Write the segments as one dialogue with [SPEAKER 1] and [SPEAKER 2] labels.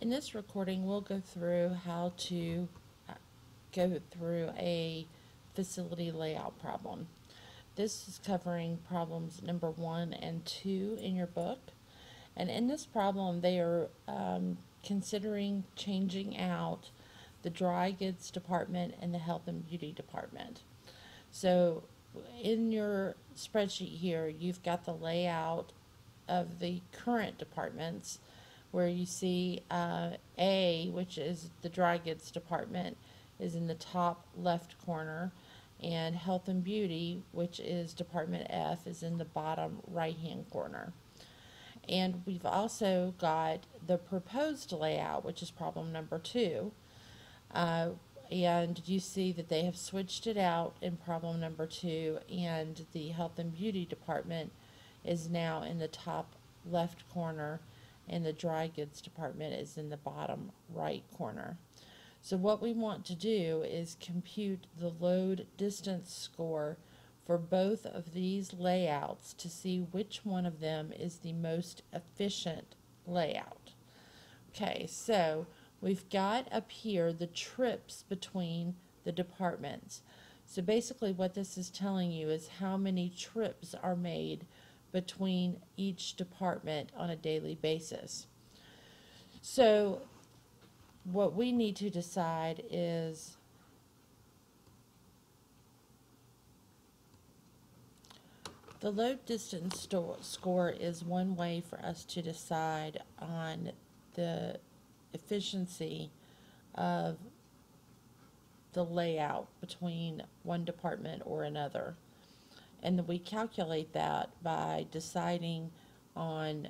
[SPEAKER 1] In this recording, we'll go through how to uh, go through a facility layout problem. This is covering problems number one and two in your book. And in this problem, they are um, considering changing out the dry goods department and the health and beauty department. So in your spreadsheet here, you've got the layout of the current departments where you see uh, A, which is the dry goods department, is in the top left corner, and health and beauty, which is department F, is in the bottom right hand corner. And we've also got the proposed layout, which is problem number two. Uh, and you see that they have switched it out in problem number two, and the health and beauty department is now in the top left corner, and the dry goods department is in the bottom right corner. So what we want to do is compute the load distance score for both of these layouts to see which one of them is the most efficient layout. Okay, so we've got up here the trips between the departments. So basically what this is telling you is how many trips are made between each department on a daily basis. So what we need to decide is the load distance score is one way for us to decide on the efficiency of the layout between one department or another. And we calculate that by deciding on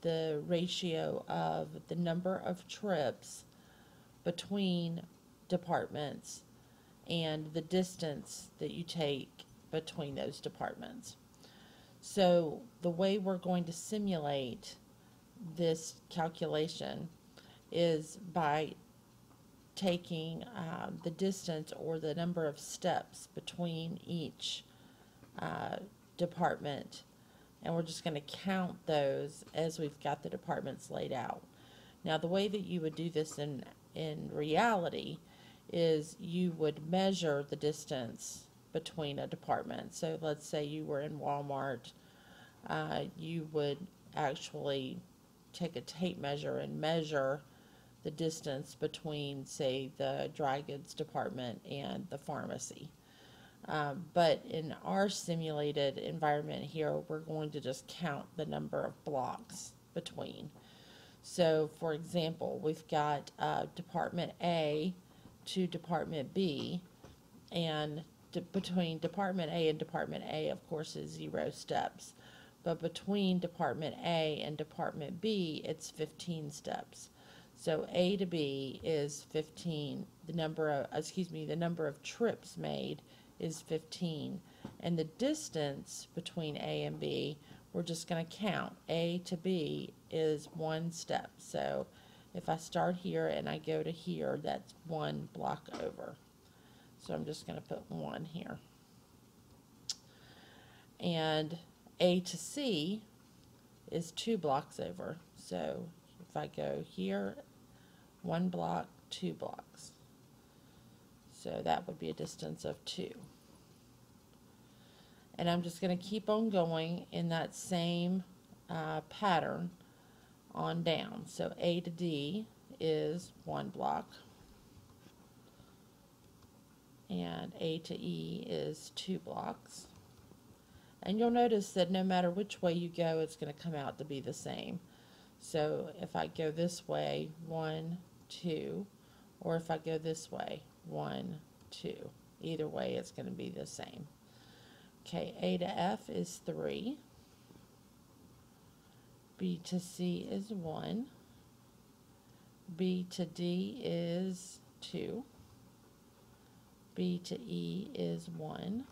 [SPEAKER 1] the ratio of the number of trips between departments and the distance that you take between those departments. So the way we're going to simulate this calculation is by taking um, the distance or the number of steps between each uh, department and we're just going to count those as we've got the departments laid out. Now the way that you would do this in in reality is you would measure the distance between a department. So let's say you were in Walmart, uh, you would actually take a tape measure and measure the distance between, say, the dry goods department and the pharmacy. Um, but in our simulated environment here, we're going to just count the number of blocks between. So, for example, we've got uh, Department A to Department B, and between Department A and Department A, of course, is zero steps. But between Department A and Department B, it's 15 steps. So A to B is 15. The number of, excuse me, the number of trips made is 15. And the distance between A and B, we're just going to count. A to B is one step. So if I start here and I go to here, that's one block over. So I'm just going to put one here. And A to C is two blocks over. So if I go here, one block, two blocks. So that would be a distance of two. And I'm just going to keep on going in that same uh, pattern on down. So A to D is one block. And A to E is two blocks. And you'll notice that no matter which way you go, it's going to come out to be the same. So if I go this way, one, two, or if I go this way, one, two. Either way, it's going to be the same. Okay, A to F is 3. B to C is 1. B to D is 2. B to E is 1.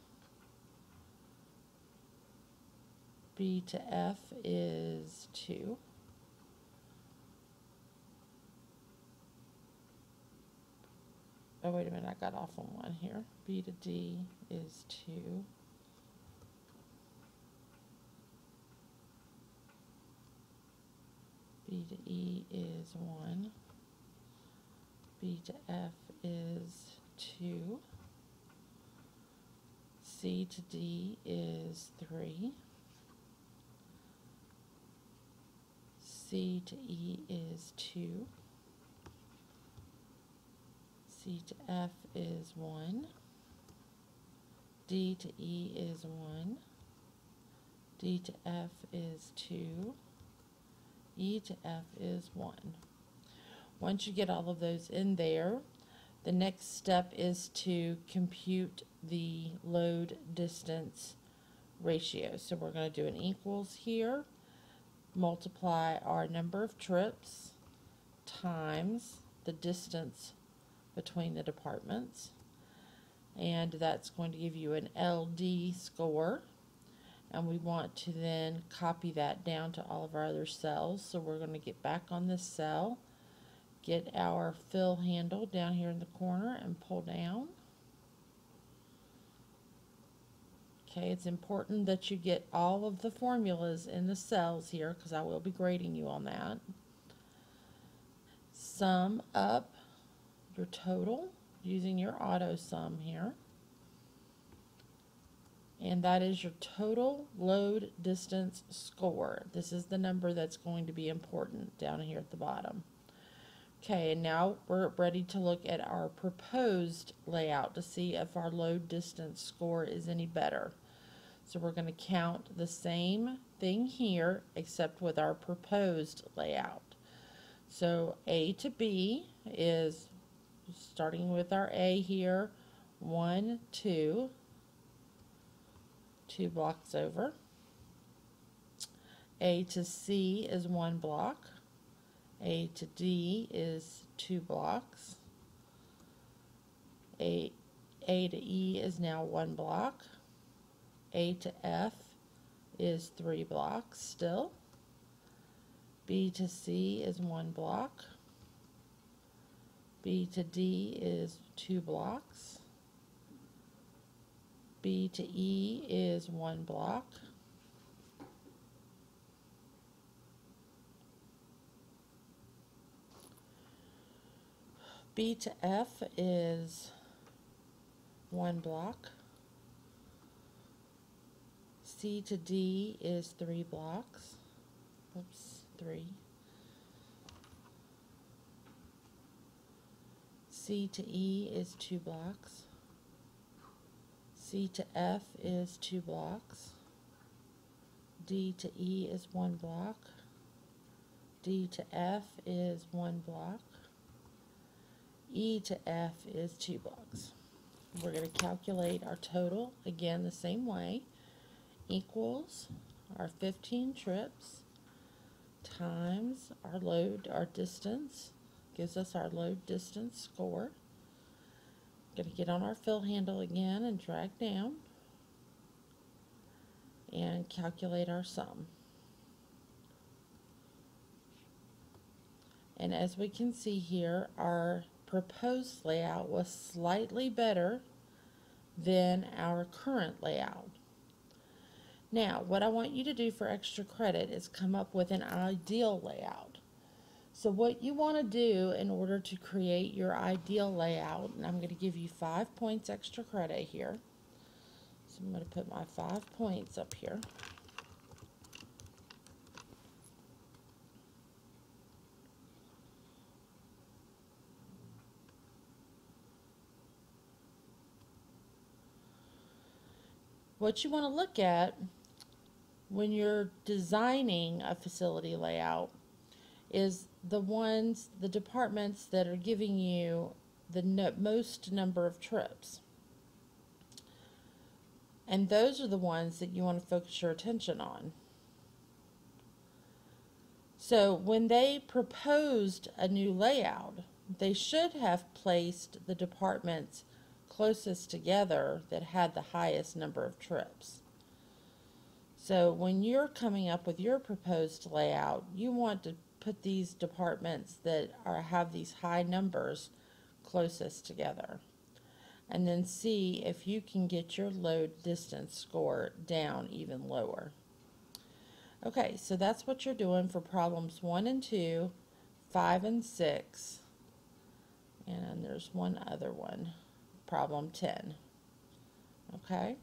[SPEAKER 1] B to F is 2. Oh, wait a minute, I got off on one here. B to D is 2. B to E is 1. B to F is two. C to D is three. C to E is two. C to F is one. D to E is one. D to F is two. E to F is one. Once you get all of those in there, the next step is to compute the load distance ratio. So we're going to do an equals here, multiply our number of trips times the distance between the departments. And that's going to give you an LD score. And we want to then copy that down to all of our other cells. So we're going to get back on this cell get our fill handle down here in the corner and pull down. Okay, it's important that you get all of the formulas in the cells here because I will be grading you on that. Sum up your total using your auto sum here. And that is your total load distance score. This is the number that's going to be important down here at the bottom. Okay, and now we're ready to look at our proposed layout to see if our load distance score is any better. So we're going to count the same thing here except with our proposed layout. So A to B is starting with our A here, 1, 2, two blocks over. A to C is one block. A to D is two blocks. A, A to E is now one block. A to F is three blocks still. B to C is one block. B to D is two blocks. B to E is one block. B to F is one block. C to D is three blocks. Oops, three. C to E is two blocks. C to F is two blocks. D to E is one block. D to F is one block. E to F is two blocks. We're going to calculate our total, again the same way, equals our 15 trips times our load, our distance, gives us our load distance score. Going to get on our fill handle again and drag down and calculate our sum. And as we can see here, our proposed layout was slightly better than our current layout. Now, what I want you to do for extra credit is come up with an ideal layout. So what you want to do in order to create your ideal layout, and I'm going to give you five points extra credit here. So I'm going to put my five points up here. what you want to look at when you're designing a facility layout is the ones, the departments that are giving you the no, most number of trips. And those are the ones that you want to focus your attention on. So when they proposed a new layout, they should have placed the departments closest together that had the highest number of trips. So when you're coming up with your proposed layout, you want to put these departments that are have these high numbers closest together. And then see if you can get your load distance score down even lower. Okay, so that's what you're doing for problems 1 and 2, 5 and 6, and there's one other one, problem ten. Okay?